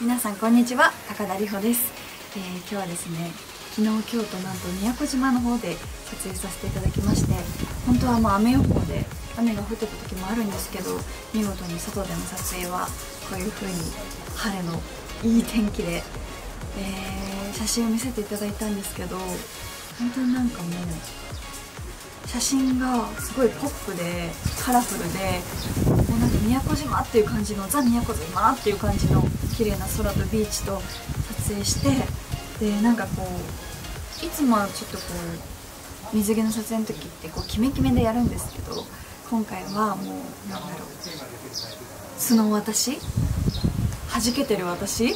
皆さんこんにちは高田理穂です、えー、今日はですね昨日今日となんと宮古島の方で撮影させていただきまして本当はもう雨予報で雨が降ってた時もあるんですけど見事に外での撮影はこういう風に晴れのいい天気で、えー、写真を見せていただいたんですけど本当になんかもう写真がすごいポップでカラフルで宮古島っていう感じのザ・宮古島っていう感じの綺麗な空とビーチと撮影してでなんかこういつもはちょっとこう水着の撮影の時ってこうキメキメでやるんですけど今回はもうなんだろう素の私弾けてる私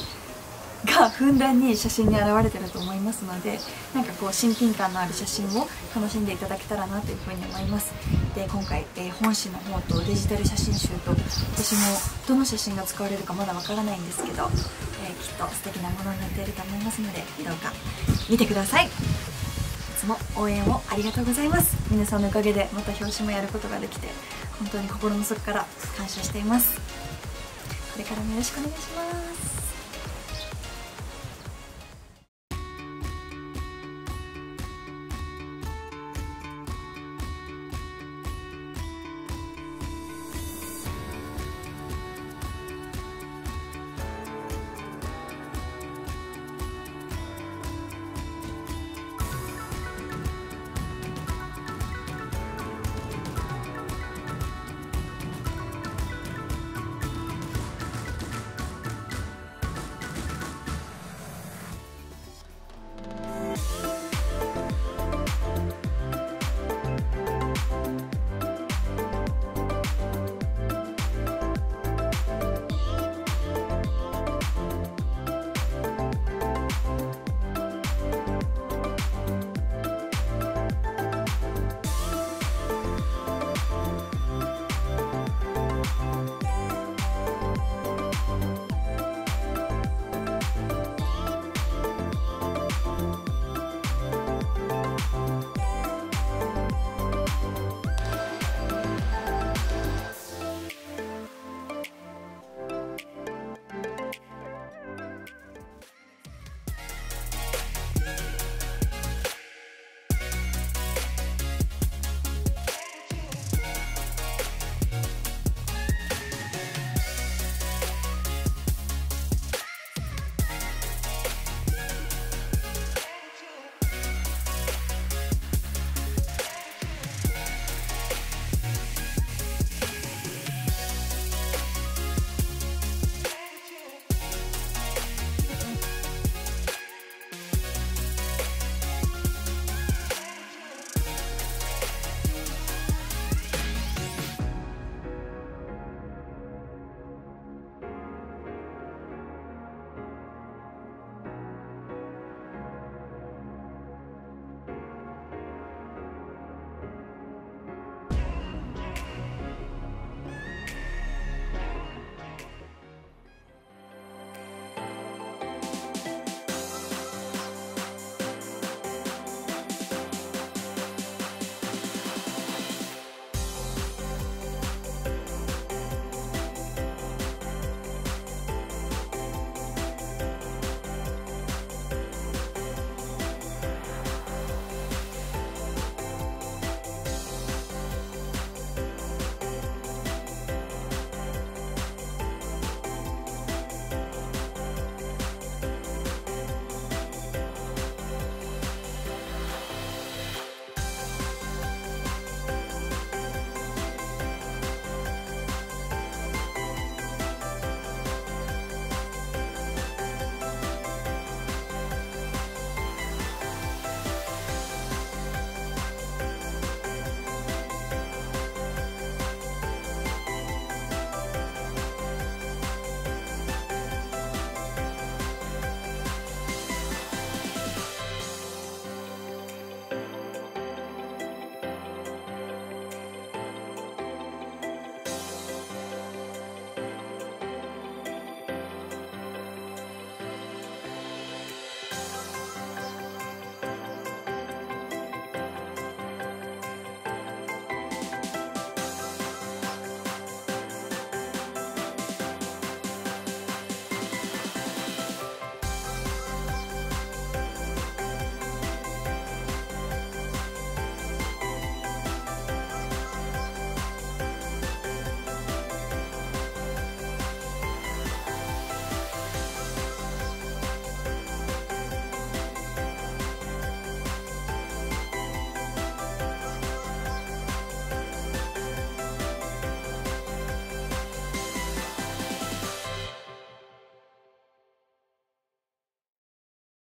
がふんだんに写真に現れてると思いますのでなんかこう親近感のある写真を楽しんでいただけたらなというふうに思います。で今回、えー、本誌の方とデジタル写真集と私もどの写真が使われるかまだわからないんですけど、えー、きっと素敵なものになっていると思いますのでどうか見てください。いつも応援をありがとうございます。皆さんのおかげでまた表紙もやることができて本当に心の底から感謝しています。これからもよろしくお願いします。